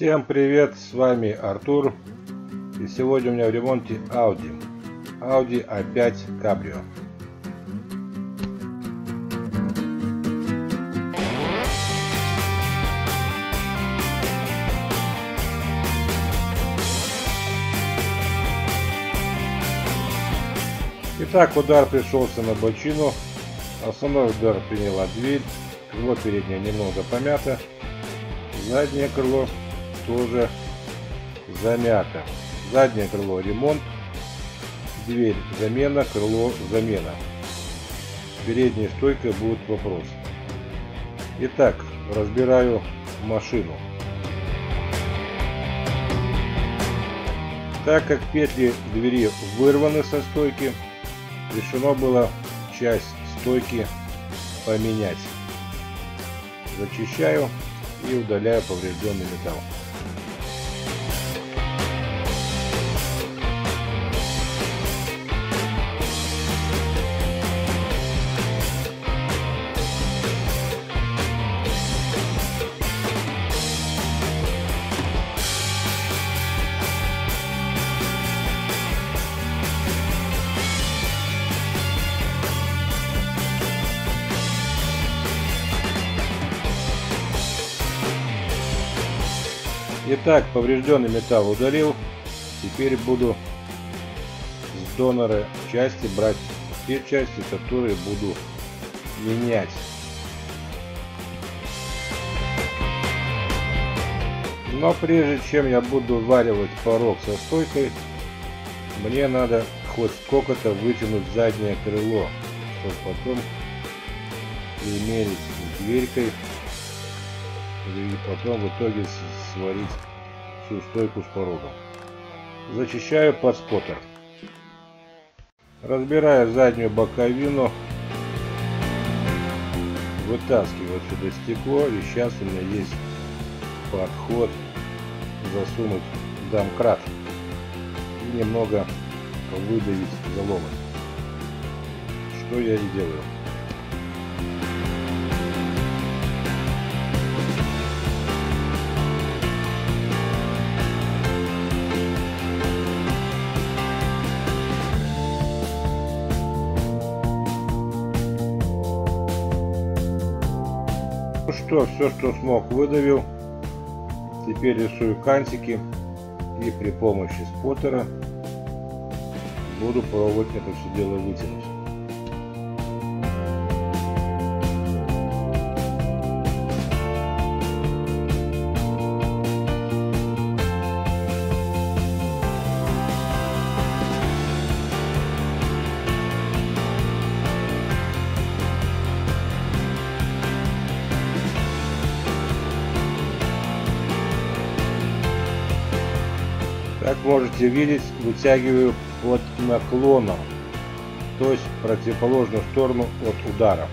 Всем привет, с вами Артур. И сегодня у меня в ремонте Audi. Audi A5 Cabrio. Итак, удар пришелся на бочину. Основной удар приняла дверь. Крыло переднее немного помято. Заднее крыло тоже замято. Заднее крыло ремонт. Дверь замена, крыло замена. Передняя стойка будет вопрос. Итак, разбираю машину. Так как петли двери вырваны со стойки, решено было часть стойки поменять. Зачищаю и удаляю поврежденный металл. Итак, поврежденный металл удалил. Теперь буду с донора части брать те части, которые буду менять. Но прежде чем я буду варивать порог со стойкой, мне надо хоть сколько-то вытянуть заднее крыло, чтобы потом примерить дверькой и потом в итоге сварить всю стойку с порогом. Зачищаю под споттер. Разбираю заднюю боковину. Вытаскиваю отсюда стекло. И сейчас у меня есть подход засунуть домкрат. И немного выдавить заломы. Что я и делаю. Что, все, что смог, выдавил. Теперь рисую кантики и при помощи споттера буду пробовать это все дело вытянуть. Можете видеть, вытягиваю под наклоном, то есть в противоположную сторону от удара.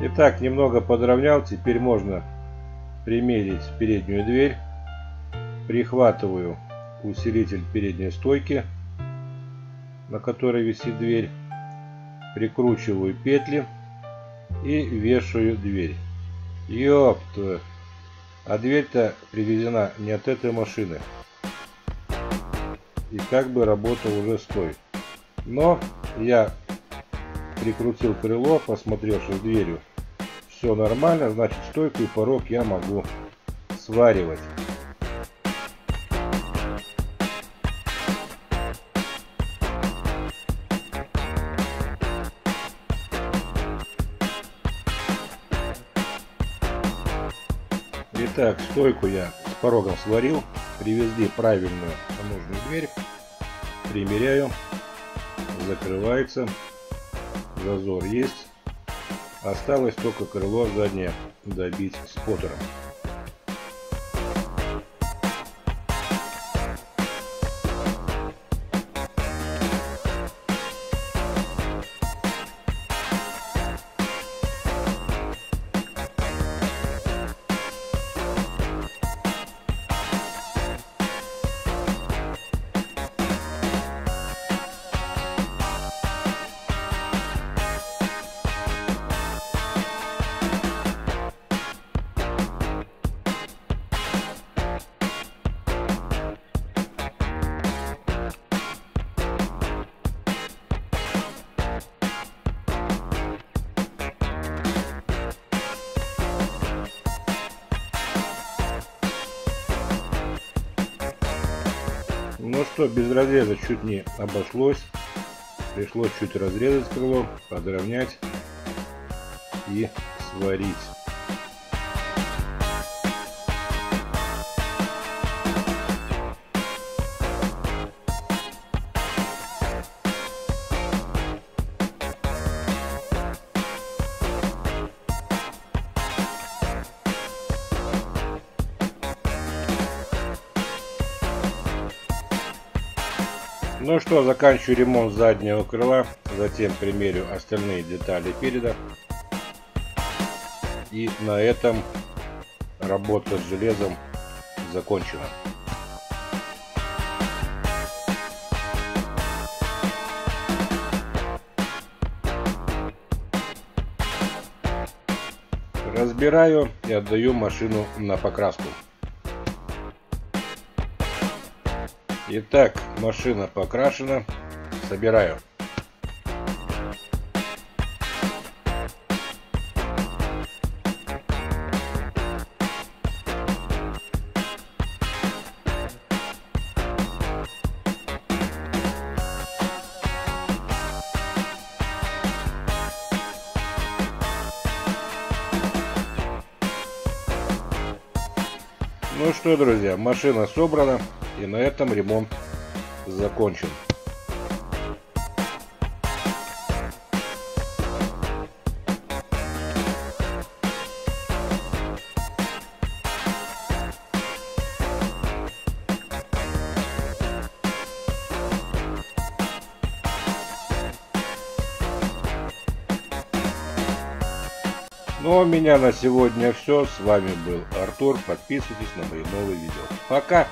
Итак, немного подровнял. Теперь можно примерить переднюю дверь. Прихватываю усилитель передней стойки, на которой висит дверь. Прикручиваю петли и вешаю дверь. Ёпта! А дверь-то привезена не от этой машины. И как бы работал уже стой. Но я прикрутил крыло, посмотрел, что дверью. Все нормально, значит стойку и порог я могу сваривать. Итак, стойку я с порогом сварил, привезли правильную нужную дверь, примеряю, закрывается, зазор есть, осталось только крыло заднее добить споттером. Ну что, без разреза чуть не обошлось. Пришлось чуть разрезать крыло, подровнять и сварить. Ну что, заканчиваю ремонт заднего крыла, затем примерю остальные детали переда. И на этом работа с железом закончена. Разбираю и отдаю машину на покраску. Итак, машина покрашена. Собираю. Ну что, друзья, машина собрана. И на этом ремонт закончен. Ну а у меня на сегодня все. С вами был Артур. Подписывайтесь на мои новые видео. Пока!